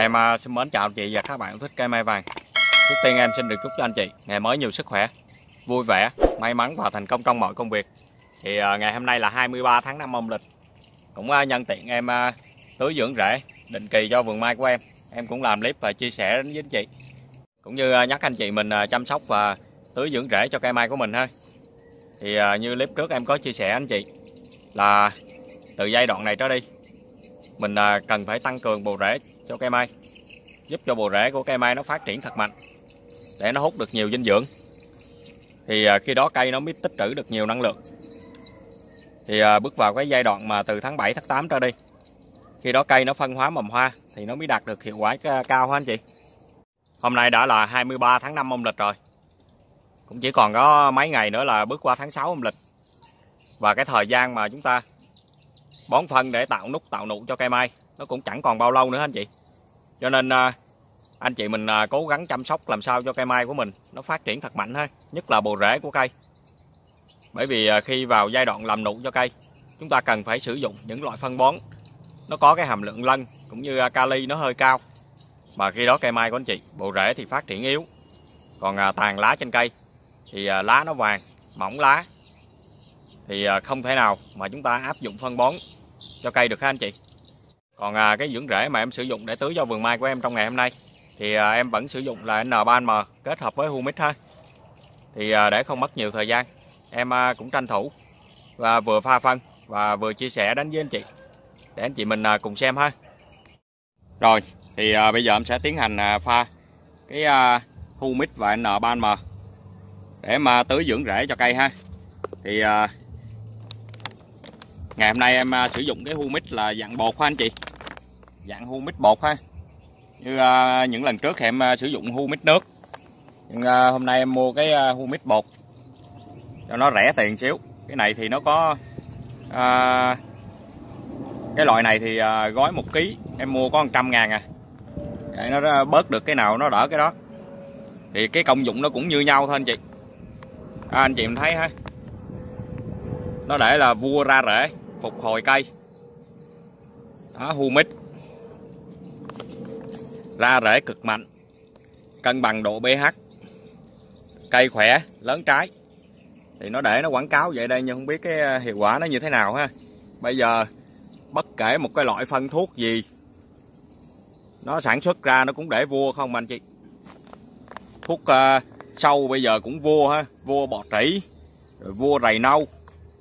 Em à, xin mến chào anh chị và các bạn thích cây mai vàng. Trước tiên em xin được chúc cho anh chị ngày mới nhiều sức khỏe, vui vẻ, may mắn và thành công trong mọi công việc. Thì à, ngày hôm nay là 23 tháng 5 âm lịch. Cũng à, nhân tiện em tưới dưỡng rễ định kỳ cho vườn mai của em. Em cũng làm clip và chia sẻ đến với anh chị. Cũng như nhắc anh chị mình chăm sóc và tưới dưỡng rễ cho cây mai của mình ha. Thì như clip trước em có chia sẻ anh chị là từ giai đoạn này trở đi mình à, cần phải tăng cường bộ rễ cho cây mai, giúp cho bộ rễ của cây mai nó phát triển thật mạnh, để nó hút được nhiều dinh dưỡng. Thì à, khi đó cây nó mới tích trữ được nhiều năng lượng. Thì à, bước vào cái giai đoạn mà từ tháng 7 tháng 8 trở đi, khi đó cây nó phân hóa mầm hoa thì nó mới đạt được hiệu quả cao hơn anh chị? Hôm nay đã là 23 tháng 5 âm lịch rồi, cũng chỉ còn có mấy ngày nữa là bước qua tháng 6 âm lịch. Và cái thời gian mà chúng ta bón phân để tạo nút, tạo nụ cho cây mai. Nó cũng chẳng còn bao lâu nữa anh chị. Cho nên à, anh chị mình à, cố gắng chăm sóc làm sao cho cây mai của mình nó phát triển thật mạnh ha. Nhất là bộ rễ của cây. Bởi vì à, khi vào giai đoạn làm nụ cho cây, chúng ta cần phải sử dụng những loại phân bón. Nó có cái hàm lượng lân cũng như kali nó hơi cao. Mà khi đó cây mai của anh chị bộ rễ thì phát triển yếu. Còn tàn lá trên cây thì lá nó vàng, mỏng lá. Thì không thể nào mà chúng ta áp dụng phân bón cho cây được ha anh chị? Còn à, cái dưỡng rễ mà em sử dụng để tưới cho vườn mai của em trong ngày hôm nay thì à, em vẫn sử dụng là N3M kết hợp với humic ha thì à, để không mất nhiều thời gian em à, cũng tranh thủ và vừa pha phân và vừa chia sẻ đến với anh chị để anh chị mình à, cùng xem ha. Rồi thì à, bây giờ em sẽ tiến hành à, pha cái à, humic và N3M để mà tưới dưỡng rễ cho cây ha. Thì à, ngày hôm nay em à, sử dụng cái humic là dạng bột ha anh chị. Dạng humic bột ha. Như à, những lần trước thì em à, sử dụng humic nước. Nhưng hôm nay em mua cái humic bột. Cho nó rẻ tiền xíu. Cái này thì nó có à, cái loại này thì à, gói một ký. Em mua có 100 ngàn à. Để nó bớt được cái nào nó đỡ cái đó. Thì cái công dụng nó cũng như nhau thôi anh chị. À, anh chị mình thấy ha. Nó để là vua ra rễ phục hồi cây. Đó humic ra rễ cực mạnh. Cân bằng độ pH. Cây khỏe lớn trái. Thì nó để nó quảng cáo vậy đây nhưng không biết cái ờ, hiệu quả nó như thế nào ha. Bây giờ bất kể một cái loại phân thuốc gì nó sản xuất ra nó cũng để vua không anh chị? Thuốc uh, sâu bây giờ cũng vua ha. Vua bọ trĩ vua rầy nâu.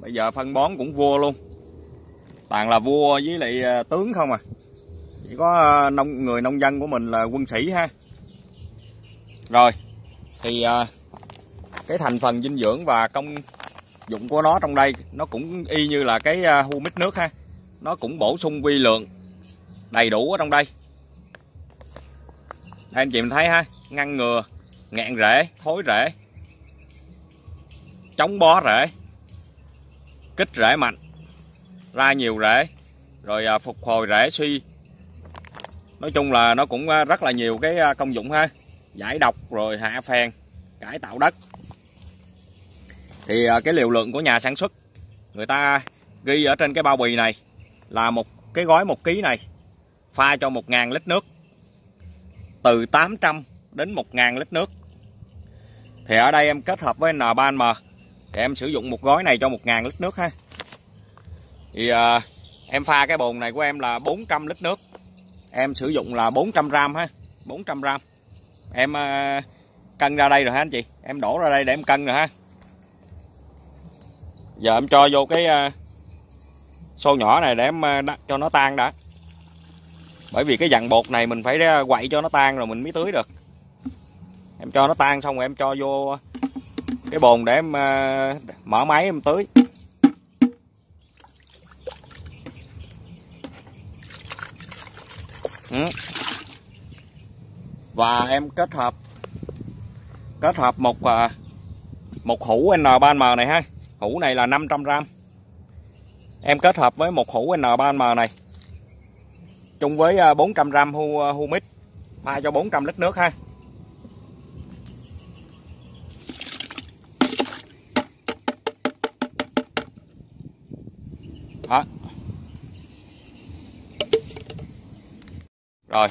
Bây giờ phân bón cũng vua luôn toàn là vua với lại à, tướng không à? Chỉ có à, nông, người nông dân của mình là quân sĩ ha. Rồi, thì à, cái thành phần dinh dưỡng và công dụng của nó trong đây, nó cũng y như là cái humic nước ha. Nó cũng bổ sung vi lượng đầy đủ ở trong đây. Đây anh chị mình thấy ha, ngăn ngừa ngạn rễ, thối rễ, chống bó rễ, kích rễ mạnh ra nhiều rễ, rồi à, phục hồi rễ suy. Nói chung là nó cũng à, rất là nhiều cái à, công dụng ha. Giải độc rồi hạ phèn, cải tạo đất. Thì cái liều lượng của nhà sản xuất, người ta ghi ở trên cái bao bì này là một cái gói một ký này, pha cho 1.000 lít nước. Từ 800 đến 1.000 lít nước. Thì ở đây em kết hợp với N3M thì em sử dụng một gói này cho 1.000 lít nước ha thì à, em pha cái bồn này của em là 400 lít nước. Em sử dụng là 400 gram ha 400 gram. Em à, cân ra đây rồi ha anh chị? Em đổ ra đây để em cân rồi ha. Giờ em cho vô cái à, xô nhỏ này để em à, cho nó tan đã. Bởi vì cái dặn bột này mình phải à, quậy cho nó tan rồi mình mới tưới được. Em cho nó tan xong rồi em cho vô cái bồn để em à, mở máy em tưới. Ừ. và em kết hợp kết hợp một à, một hũ N3M này ha. Hũ này là 500 gram. Em kết hợp với một hũ N3M này chung với à, 400 gram hu, à, humic pha cho 400 lít nước ha. Đó. Rồi.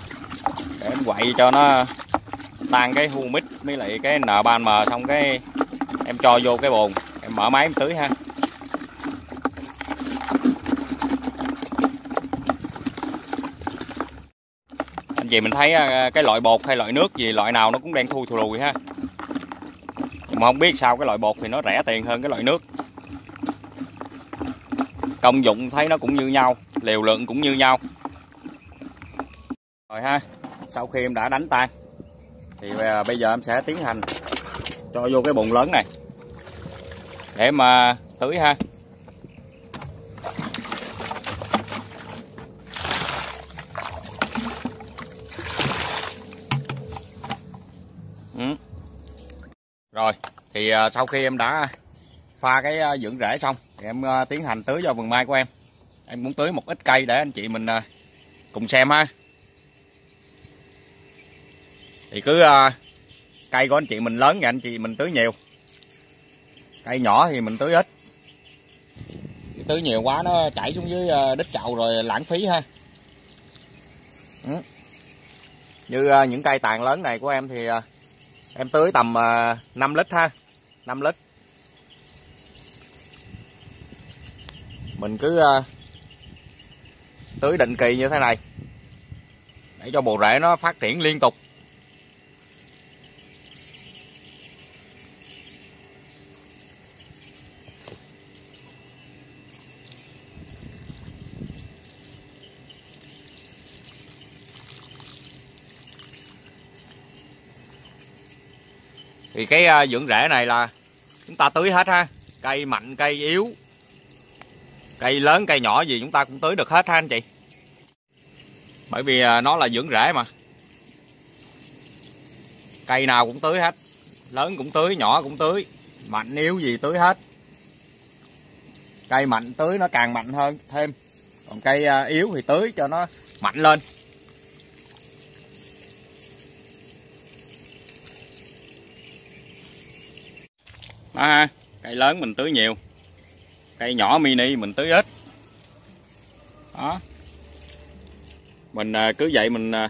Để em quậy cho nó tan cái humic với lại cái n 3 m xong cái em cho vô cái bồn. Em mở máy em tưới ha. Anh chị mình thấy à, cái loại bột hay loại nước gì, loại nào nó cũng đang thui thù lùi ha. Nhưng mà không biết sao cái loại bột thì nó rẻ tiền hơn cái loại nước. Công dụng thấy nó cũng như nhau, liều lượng cũng như nhau rồi ha. Sau khi em đã đánh tan, thì à, bây giờ em sẽ tiến hành cho vô cái bồn lớn này. Để mà tưới ha. Ừ. rồi, thì à, sau khi em đã pha cái à, dưỡng rễ xong, thì em tiến hành tưới vào vườn mai của em. Em muốn tưới một ít cây để anh chị mình cùng xem ha thì cứ uh, cây của anh chị mình lớn thì anh chị mình tưới nhiều. Cây nhỏ thì mình tưới ít. Tưới nhiều quá nó chảy xuống dưới uh, đít chậu rồi lãng phí ha. Ừ. như uh, những cây tàn lớn này của em thì uh, em tưới tầm uh, 5 lít ha. 5 lít. Mình cứ tưới định kỳ như thế này. Để cho bộ rễ nó phát triển liên tục thì cái à, dưỡng rễ này là chúng ta tưới hết ha. Cây mạnh, cây yếu, cây lớn, cây nhỏ gì chúng ta cũng tưới được hết ha anh chị. Bởi vì à, nó là dưỡng rễ mà. Cây nào cũng tưới hết, lớn cũng tưới, nhỏ cũng tưới, mạnh yếu gì tưới hết. Cây mạnh tưới nó càng mạnh hơn thêm, còn cây à, yếu thì tưới cho nó mạnh lên. Đó ha cây lớn mình tưới nhiều, cây nhỏ mini mình tưới ít. Đó. Mình à, cứ vậy mình à,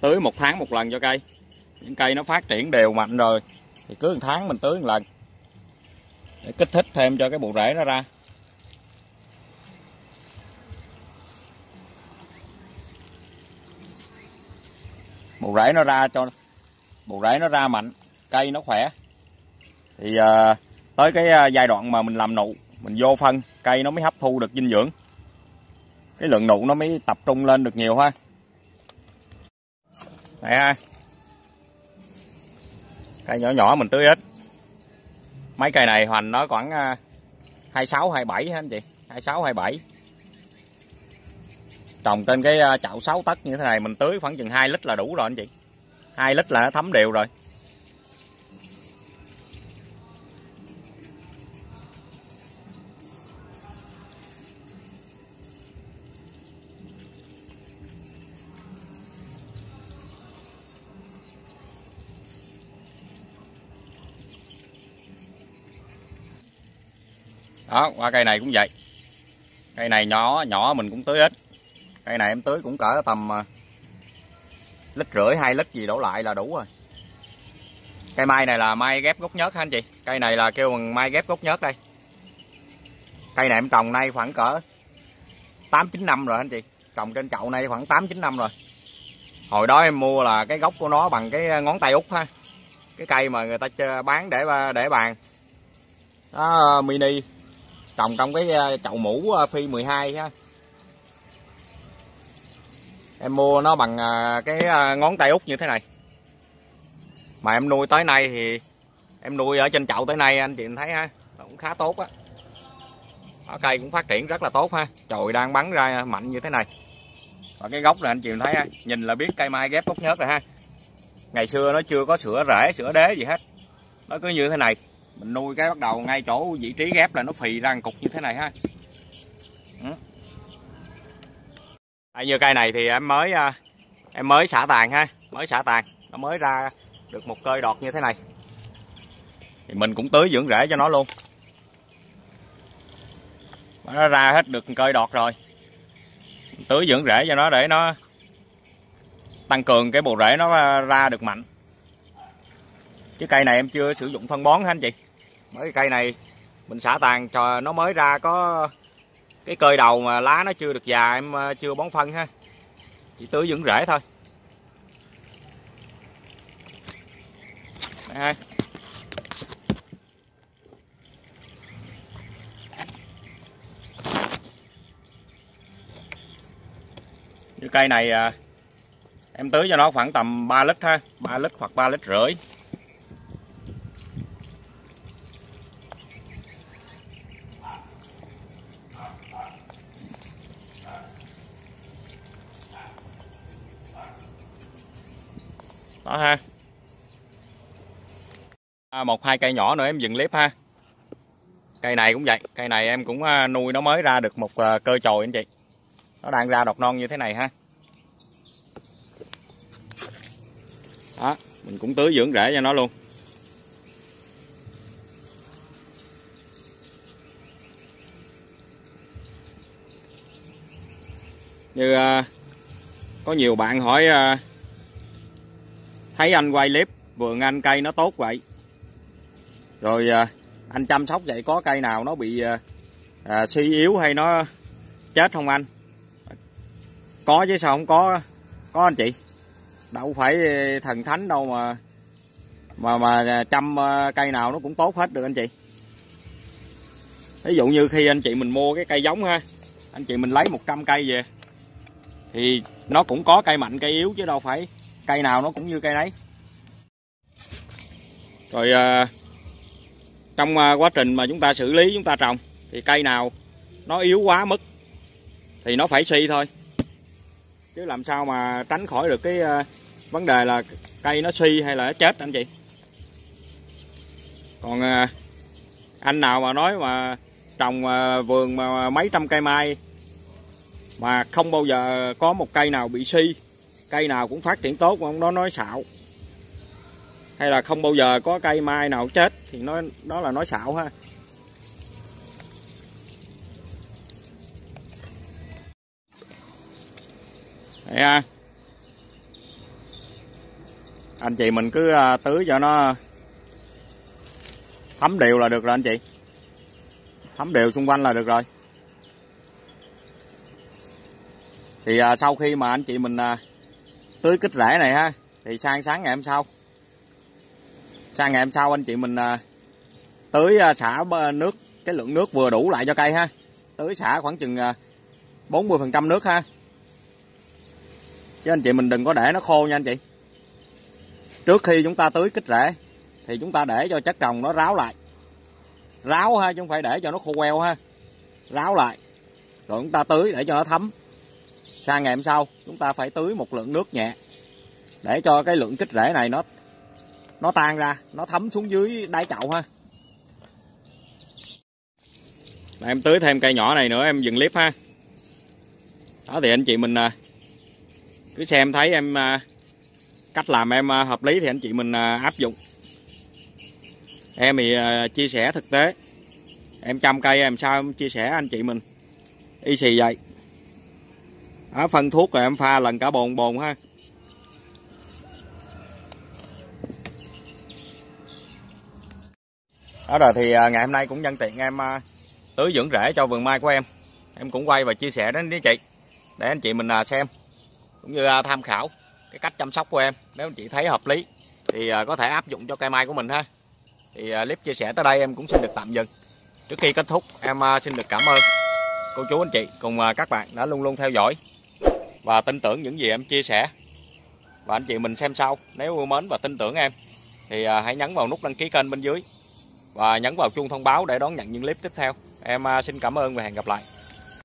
tưới một tháng một lần cho cây. Những cây nó phát triển đều mạnh rồi, thì cứ một tháng mình tưới một lần. Để kích thích thêm cho cái bộ rễ nó ra. Bộ rễ nó ra cho, bộ rễ nó ra mạnh, cây nó khỏe thì à, tới cái ờ, giai đoạn mà mình làm nụ mình vô phân cây nó mới hấp thu được dinh dưỡng. Cái lượng nụ nó mới tập trung lên được nhiều ha. Này ha. Cây nhỏ nhỏ mình tưới ít. Mấy cây này hoành nó khoảng 26 27 ha anh chị. 26 27 trồng trên cái ờ, chậu 6 tấc như thế này mình tưới khoảng chừng 2 lít là đủ rồi anh chị. 2 lít là nó thấm đều rồi. Đó, qua cây này cũng vậy. Cây này nhỏ nhỏ mình cũng tưới ít. Cây này em tưới cũng cỡ tầm à, lít rưỡi, hai lít gì đổ lại là đủ rồi. Cây mai này là mai ghép gốc nhớt hả anh chị? Cây này là kêu bằng mai ghép gốc nhớt đây. Cây này em trồng nay khoảng cỡ tám, chín năm rồi anh chị. Trồng trên chậu này khoảng tám, chín năm rồi. Hồi đó em mua là cái gốc của nó bằng cái ngón tay út ha. Cái cây mà người ta bán để để bàn. Đó, mini trồng trong cái ờ, chậu mũ ờ, phi 12 ha. Em mua nó bằng ờ, cái ngón tay út như thế này. Mà em nuôi tới nay thì, em nuôi ở trên chậu tới nay, anh chị thấy ha cũng khá tốt á. Ở cây cũng phát triển rất là tốt ha. Chồi đang bắn ra mạnh như thế này. Và cái gốc này anh chị thấy ha, nhìn là biết cây mai ghép gốc nhớt rồi ha. Ngày xưa nó chưa có sữa rễ, sữa đế gì hết. Nó cứ như thế này mình nuôi cái bắt đầu ngay chỗ vị trí ghép là nó phì ra cục như thế này ha. Ừ. à, như cây này thì em mới à, em mới xả tàn ha mới xả tàn. Nó mới ra được một cơi đọt như thế này. Thì mình cũng tưới dưỡng rễ cho nó luôn. Nó ra hết được cơi đọt rồi. Tưới dưỡng rễ cho nó để nó tăng cường cái bộ rễ nó à, ra được mạnh. Chứ cây này em chưa sử dụng phân bón hả anh chị? Bởi cây này, mình xả tàn cho nó mới ra có cái cơi đầu mà lá nó chưa được già, em ờ, chưa bón phân ha. Chỉ tưới dưỡng rễ thôi. Đây. như cây này ờ, em tưới cho nó khoảng tầm 3 lít ha 3 lít hoặc 3 lít rưỡi đó ha à, một hai cây nhỏ nữa em dừng clip ha. Cây này cũng vậy cây này em cũng à, nuôi nó mới ra được một à, cơ chồi anh chị. Nó đang ra đọt non như thế này ha. Đó mình cũng tưới dưỡng rễ cho nó luôn. Như à, có nhiều bạn hỏi thấy anh quay clip vườn anh cây nó tốt vậy rồi à, anh chăm sóc vậy có cây nào nó bị à, à, suy yếu hay nó chết không anh? Có chứ sao không có có anh chị? Đâu phải thần thánh đâu mà mà mà chăm à, cây nào nó cũng tốt hết được anh chị. Ví dụ như khi anh chị mình mua cái cây giống ha anh chị mình lấy 100 cây về thì nó cũng có cây mạnh cây yếu chứ đâu phải cây nào nó cũng như cây đấy. Rồi à, trong à, quá trình mà chúng ta xử lý, chúng ta trồng, thì cây nào nó yếu quá mức thì nó phải suy thôi. Chứ làm sao mà tránh khỏi được cái à, vấn đề là cây nó suy hay là nó chết anh chị? Còn à, anh nào mà nói mà trồng vườn mà mấy trăm cây mai mà không bao giờ có một cây nào bị suy cây nào cũng phát triển tốt mà ông đó, nói xạo hay là không bao giờ có cây mai nào chết thì nó đó là nói xạo ha. Đấy à. anh chị mình cứ à, tưới cho nó thấm đều là được rồi anh chị. Thấm đều xung quanh là được rồi. Thì à, sau khi mà anh chị mình à, tưới kích rễ này ha thì sang sáng ngày hôm sau sang ngày hôm sau anh chị mình à, tưới à, xả à, nước, cái lượng nước vừa đủ lại cho cây ha. Tưới, xả khoảng chừng 40 phần trăm nước ha. Chứ anh chị mình đừng có để nó khô nha anh chị. Trước khi chúng ta tưới kích rễ, thì chúng ta để cho chất trồng nó ráo lại. Ráo ha, chứ không phải để cho nó khô queo ha. Ráo lại. Rồi chúng ta tưới để cho nó thấm. Sang ngày hôm sau, chúng ta phải tưới một lượng nước nhẹ để cho cái lượng kích rễ này nó nó tan ra nó thấm xuống dưới đáy chậu ha. Đây, em tưới thêm cây nhỏ này nữa em dừng clip ha. Đó thì anh chị mình à, cứ xem thấy em à, cách làm em à, hợp lý thì anh chị mình áp dụng. Em thì chia sẻ thực tế. Em chăm cây em sao em chia sẻ anh chị mình. Y xì vậy. Ở phân thuốc rồi em pha lần cả bồn bồn ha. Đó rồi thì à, ngày hôm nay cũng nhân tiện em à, tưới dưỡng rễ cho vườn mai của em. Em cũng quay và chia sẻ đến với chị, để anh chị mình à, xem, cũng như tham khảo cái cách chăm sóc của em. Nếu anh chị thấy hợp lý thì có thể áp dụng cho cây mai của mình ha. Thì clip chia sẻ tới đây em cũng xin được tạm dừng. Trước khi kết thúc, em xin được cảm ơn cô chú anh chị cùng các bạn đã luôn luôn theo dõi và tin tưởng những gì em chia sẻ. Và anh chị mình xem sau, nếu yêu mến và tin tưởng em thì hãy nhấn vào nút đăng ký kênh bên dưới và nhấn vào chuông thông báo để đón nhận những clip tiếp theo. Em à, xin cảm ơn và hẹn gặp lại.